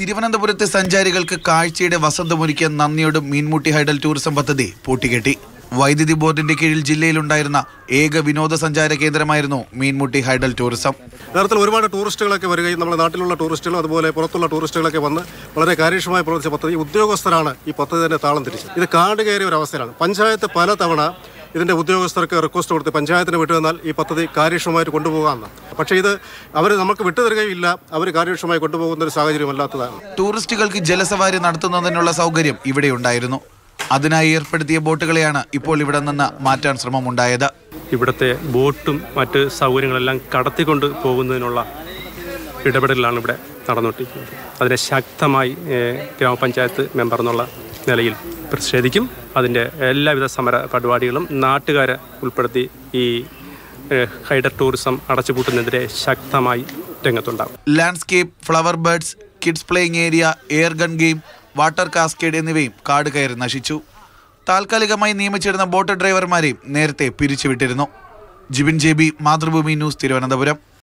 തിരുവനന്തപുരത്തെ സഞ്ചാരികൾക്ക് കാഴ്ചയുടെ വസന്തമൊരുക്കിയ നന്ദിയോട് മീൻമുട്ടി ഹൈഡൽ ടൂറിസം പദ്ധതി പൂട്ടിക്കെട്ടി. വൈദ്യുതി ബോർഡിന്റെ കീഴിൽ ജില്ലയിലുണ്ടായിരുന്ന ഏക വിനോദസഞ്ചാര കേന്ദ്രമായിരുന്നു മീൻമുട്ടി ഹൈഡൽ ടൂറിസം. നേരത്തിൽ ഒരുപാട് ടൂറിസ്റ്റുകളൊക്കെ വരികയും നമ്മുടെ നാട്ടിലുള്ള ടൂറിസ്റ്റുകളും അതുപോലെ പുറത്തുള്ള ടൂറിസ്റ്റുകളൊക്കെ വന്ന് വളരെ കാര്യക്ഷമമായി പ്രവർത്തിച്ച പദ്ധതി. ഉദ്യോഗസ്ഥരാണ് ഈ പദ്ധതി തന്നെ താളം തിരിച്ചത്. ഇത് കാട് കയറിയ ഒരു അവസ്ഥയാണ് പഞ്ചായത്ത് പലതവണ ഇതിന്റെ ഉദ്യോഗസ്ഥർക്ക് റിക്വസ്റ്റ് കൊടുത്ത് പഞ്ചായത്തിന് വിട്ടുതന്നാൽ ഈ പദ്ധതി കാര്യക്ഷമമായിട്ട് കൊണ്ടുപോകാമെന്ന്. പക്ഷേ ഇത് അവർ നമുക്ക് വിട്ടുതരികയില്ല അവർ കാര്യക്ഷമമായി കൊണ്ടുപോകുന്ന ഒരു സാഹചര്യം അല്ലാത്തതാണ്. ടൂറിസ്റ്റുകൾക്ക് ജലസവാരി നടത്തുന്നതിനുള്ള സൗകര്യം ഇവിടെ ഉണ്ടായിരുന്നു. അതിനായി ഏർപ്പെടുത്തിയ ബോട്ടുകളെയാണ് ഇപ്പോൾ ഇവിടെ നിന്ന് മാറ്റാൻ ശ്രമം ശ്രമമുണ്ടായത്. ഇവിടുത്തെ ബോട്ടും മറ്റ് സൗകര്യങ്ങളെല്ലാം കടത്തിക്കൊണ്ട് പോകുന്നതിനുള്ള ഇടപെടലാണ് ഇവിടെ നടന്നുകൊണ്ടിരിക്കുന്നത്. അതിനെ ശക്തമായി ഗ്രാമപഞ്ചായത്ത് മെമ്പർ എന്നുള്ള നിലയിൽ പ്രതിഷേധിക്കും. അതിന്റെ എല്ലാവിധ സമര പരിപാടികളും നാട്ടുകാരെ ഉൾപ്പെടുത്തി ഈ ഹൈഡർ ടൂറിസം അടച്ചുപൂട്ടുന്നതിനെതിരെ ശക്തമായി രംഗത്തുണ്ടാകും. Landscape flower birds kids playing area air gun game water cascade എന്നിവയും കാട് കയറി നശിച്ചു. താൽക്കാലികമായി നിയമിച്ചിരുന്ന ബോട്ട് ഡ്രൈവർമാരെയും നേരത്തെ പിരിച്ചുവിട്ടിരുന്നു. Jibin J B Mathrubhumi news Thiruvananthapuram.